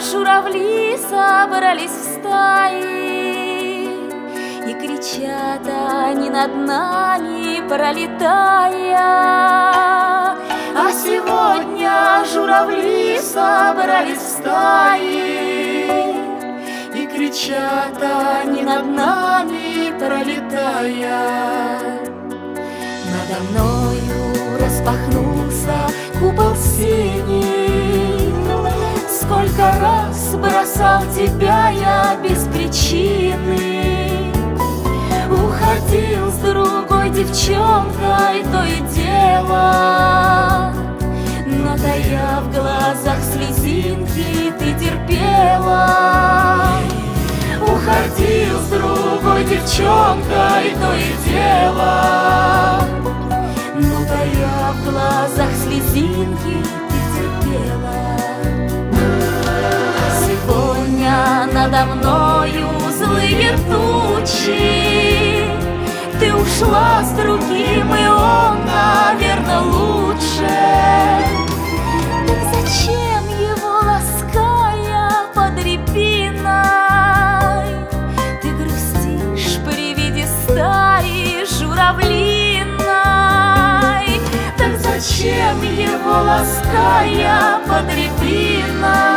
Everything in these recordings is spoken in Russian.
журавли собрались в стаи И кричат они над нами, пролетая. А сегодня журавли собрались в стаи И кричат они над нами, пролетая. Надо мною распахнулся бросал тебя я без причины. Уходил с другой девчонкой то и дело. Но тая в глазах слезинки ты терпела. Уходил с другой девчонкой то и дело. Но тая в глазах слезинки ты терпела надо мною злые тучи. Ты ушла с другим, и он, наверное, лучше. Так зачем его лаская под рябиной? Ты грустишь при виде стаи журавлиной. Так зачем его лаская под рябиной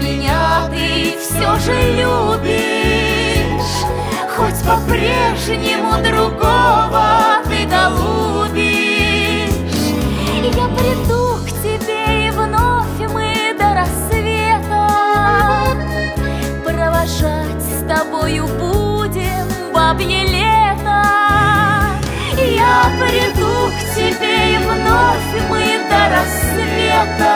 меня ты все же любишь, Хоть по-прежнему другого ты долюбишь. Я приду к тебе и вновь мы до рассвета Провожать с тобою будем бабье лето. Я приду к тебе и вновь мы до рассвета